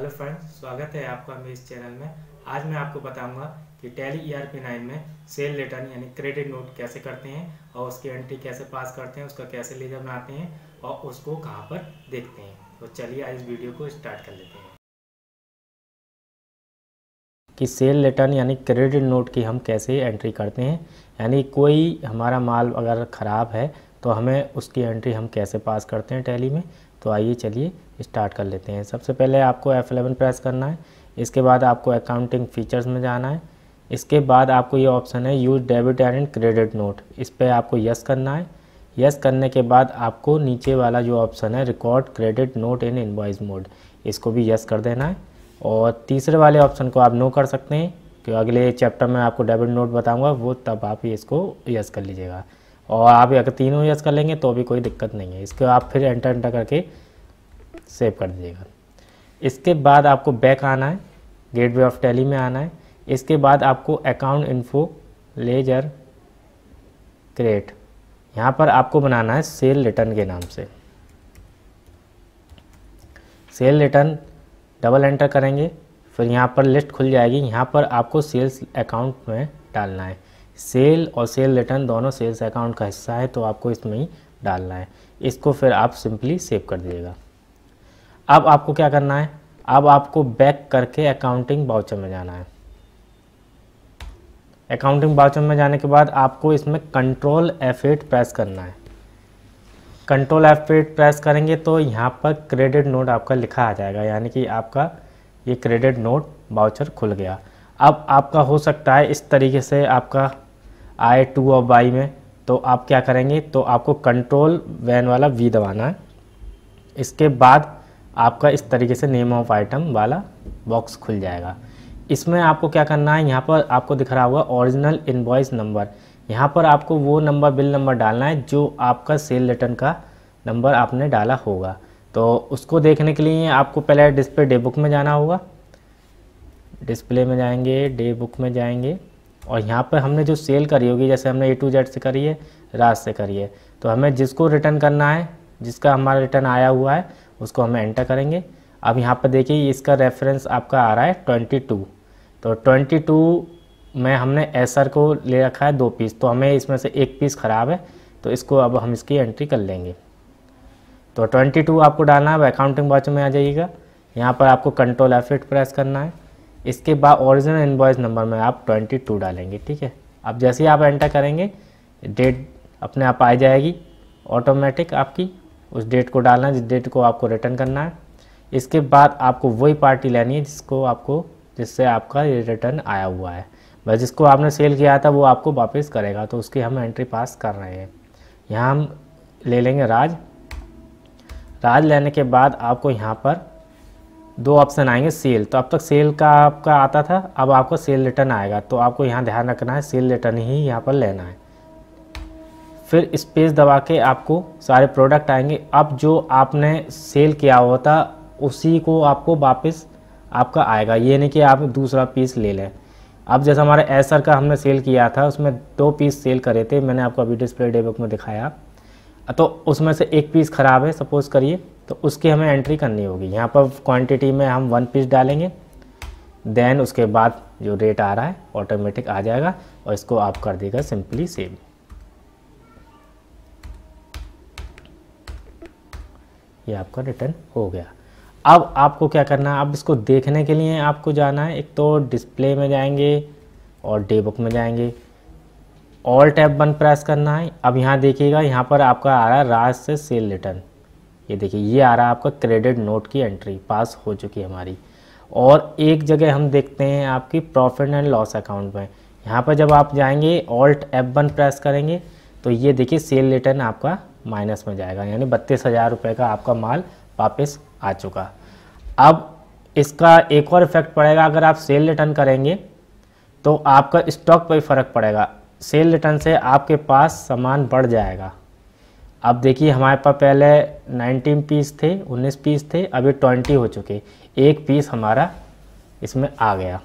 Hello friends, स्वागत है आपका मेरे इस चैनल में। आज मैं आपको बताऊँगा कि Tally E R P nine में सेल रिटर्न यानी क्रेडिट नोट कैसे करते हैं और उसकी एंट्री कैसे पास करते हैं, उसका कैसे लेजर बनाते हैं और उसको कहाँ पर देखते हैं। तो चलिए आज वीडियो को स्टार्ट कर लेते हैं। कि सेल रिटर्न यानी क्रेडिट नोट की हम कैसे एंट्री करते हैं, यानी कोई हमारा माल अगर ख़राब है तो हमें उसकी एंट्री हम कैसे पास करते हैं टैली में तो आइए चलिए स्टार्ट कर लेते हैं। सबसे पहले आपको F11 प्रेस करना है। इसके बाद आपको अकाउंटिंग फीचर्स में जाना है। इसके बाद आपको ये ऑप्शन है use debit and credit note इस पर आपको यस करना है। यस करने के बाद आपको नीचे वाला जो ऑप्शन है record credit note in invoice mode इसको भी यस कर देना है। और तीसरे वाले ऑप्शन को आप नो कर सकते हैं। कि अगले चैप्टर में आपको डेबिट नोट बताऊँगा, वो तब आप इसको यस कर लीजिएगा। और आप अगर तीनों यस कर लेंगे तो भी कोई दिक्कत नहीं है। इसके आप फिर एंटर एंटर करके सेव कर दीजिएगा। इसके बाद आपको बैक आना है गेट वे ऑफ़ टैली में आना है। इसके बाद आपको अकाउंट इन्फो लेजर क्रिएट यहाँ पर आपको बनाना है सेल रिटर्न के नाम से। सेल रिटर्न डबल एंटर करेंगे, फिर यहाँ पर लिस्ट खुल जाएगी। यहाँ पर आपको सेल्स अकाउंट में डालना है। सेल और सेल रिटर्न दोनों सेल्स अकाउंट का हिस्सा है तो आपको इसमें ही डालना है। इसको फिर आप सिंपली सेव कर दीजिएगा। अब आपको क्या करना है? अब आपको बैक करके अकाउंटिंग बाउचर में जाना है। अकाउंटिंग बाउचर में जाने के बाद आपको इसमें कंट्रोल एफ़ प्रेस करना है। कंट्रोल एफ़ प्रेस करेंगे तो यहाँ पर क्रेडिट नोट आपका लिखा आ जाएगा, यानी कि आपका ये क्रेडिट नोट बाउचर खुल गया। अब आपका हो सकता है इस तरीके से आपका आए टू और बाई में तो आप क्या करेंगे? तो आपको कंट्रोल वैन वाला वी दबाना है। इसके बाद आपका इस तरीके से नेम ऑफ़ आइटम वाला बॉक्स खुल जाएगा। इसमें आपको क्या करना है? यहाँ पर आपको दिख रहा होगा ओरिजिनल इनवॉइस नंबर यहाँ पर आपको वो नंबर बिल नंबर डालना है, जो आपका सेल रिटर्न का नंबर आपने डाला होगा। तो उसको देखने के लिए आपको पहले डिस्प्ले डे बुक में जाना होगा। डिस्प्ले में जाएँगे डे बुक में जाएँगे। और यहाँ पर हमने जो सेल करी होगी, जैसे हमने ए टू जेड से करी है, राज से करी है। तो हमें जिसको रिटर्न करना है, जिसका हमारा रिटर्न आया हुआ है, उसको हमें एंटर करेंगे। अब यहाँ पर देखिए, इसका रेफरेंस आपका आ रहा है ट्वेंटी टू तो ट्वेंटी टू में हमने एसर को ले रखा है दो पीस तो हमें इसमें से एक पीस ख़राब है तो इसको अब हम इसकी एंट्री कर लेंगे। तो 22 आपको डालना है अकाउंटिंग वॉच में आ जाइएगा। यहाँ पर आपको कंट्रोल एफ़ प्रेस करना है। इसके बाद ओरिजिनल इनवॉइस नंबर में आप 22 डालेंगे, ठीक है? अब जैसे ही आप एंटर करेंगे डेट अपने आप आ जाएगी ऑटोमेटिक आपकी उस डेट को डालना है, जिस डेट को आपको रिटर्न करना है। इसके बाद आपको वही पार्टी लेनी है जिसको आपको, जिससे आपका ये रिटर्न आया हुआ है। बस जिसको आपने सेल किया था, वो आपको वापस करेगा तो उसकी हम एंट्री पास कर रहे हैं। यहाँ हम ले लेंगे राज। राज लेने के बाद आपको यहाँ पर दो ऑप्शन आएँगे सेल तो अब तक सेल का आपका आता था, अब आपको सेल रिटर्न आएगा। तो आपको यहाँ ध्यान रखना है सेल रिटर्न ही यहाँ पर लेना है। फिर स्पेस दबा के आपको सारे प्रोडक्ट आएँगे। अब जो आपने सेल किया हुआ था, उसी को आपको वापस आपका आएगा। ये नहीं कि आप दूसरा पीस ले लें। अब जैसे हमारे एसर का हमने सेल किया था, उसमें दो पीस सेल करे थे। मैंने आपको अभी डिस्प्ले डे बुक में दिखाया। तो उसमें से एक पीस ख़राब है सपोज़ करिए तो उसकी हमें एंट्री करनी होगी। यहाँ पर क्वांटिटी में हम वन पीस डालेंगे देन उसके बाद जो रेट आ रहा है ऑटोमेटिक आ जाएगा और इसको आप कर देगा सिंपली सेव ये आपका रिटर्न हो गया। अब आपको क्या करना है? अब इसको देखने के लिए आपको जाना है। एक तो डिस्प्ले में जाएँगे और डे बुक में जाएँगे। ऑल टैब वन प्रेस करना है। अब यहाँ देखिएगा, यहाँ पर आपका आ रहा है राज से सेल रिटर्न ये देखिए, ये आ रहा है आपका क्रेडिट नोट की एंट्री पास हो चुकी है हमारी। और एक जगह हम देखते हैं आपकी प्रॉफिट एंड लॉस अकाउंट में। यहाँ पर जब आप जाएँगे ऑल्ट एप वन प्रेस करेंगे तो ये देखिए सेल रिटर्न आपका माइनस में जाएगा। यानी बत्तीस हज़ार रुपये का आपका माल वापस आ चुका। अब इसका एक और इफ़ेक्ट पड़ेगा, अगर आप सेल रिटर्न करेंगे तो आपका स्टॉक पर फ़र्क पड़ेगा। सेल रिटर्न से आपके पास सामान बढ़ जाएगा। अब देखिए, हमारे पास पहले 19 पीस थे 19 पीस थे, अभी 20 हो चुके एक पीस हमारा इसमें आ गया,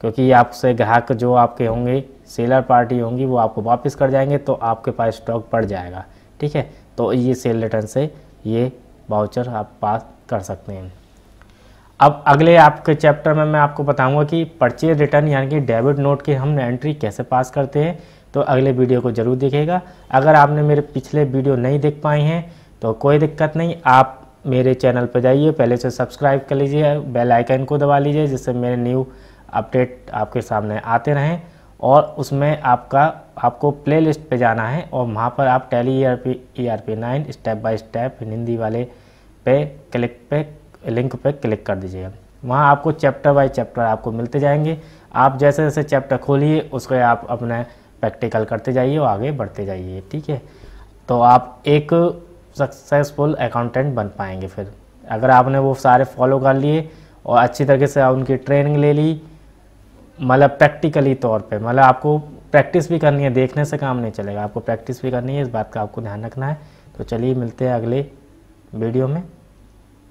क्योंकि आपसे ग्राहक जो आपके होंगे, सेलर पार्टी होंगी, वो आपको वापस कर जाएँगे तो आपके पास स्टॉक बढ़ जाएगा। ठीक है तो ये सेल रिटर्न से ये बाउचर आप पास कर सकते हैं। अब अगले आपके चैप्टर में मैं आपको बताऊँगा कि परचेज रिटर्न यानी कि डेबिट नोट की हम एंट्री कैसे पास करते हैं तो अगले वीडियो को ज़रूर देखिएगा। अगर आपने मेरे पिछले वीडियो नहीं देख पाए हैं तो कोई दिक्कत नहीं, आप मेरे चैनल पर जाइए, पहले से सब्सक्राइब कर लीजिए बेल आइकन को दबा लीजिए, जिससे मेरे न्यू अपडेट आपके सामने आते रहें, और उसमें आपका, आपको प्ले लिस्ट पर जाना है, और वहाँ पर आप Tally E R P E R P nine step by step Hindi वाले पे क्लिक पे लिंक पर क्लिक कर दीजिएगा। वहाँ आपको चैप्टर बाय चैप्टर आपको मिलते जाएँगे। आप जैसे जैसे चैप्टर खोलिए, उसको आप अपने प्रैक्टिकल करते जाइए और आगे बढ़ते जाइए, ठीक है? तो आप एक सक्सेसफुल अकाउंटेंट बन पाएँगे फिर। अगर आपने वो सारे फॉलो कर लिए और अच्छी तरीके से उनकी ट्रेनिंग ले ली मतलब प्रैक्टिकली तौर पे मतलब आपको प्रैक्टिस भी करनी है, देखने से काम नहीं चलेगा। आपको प्रैक्टिस भी करनी है, इस बात का आपको ध्यान रखना है। तो चलिए मिलते हैं अगले वीडियो में।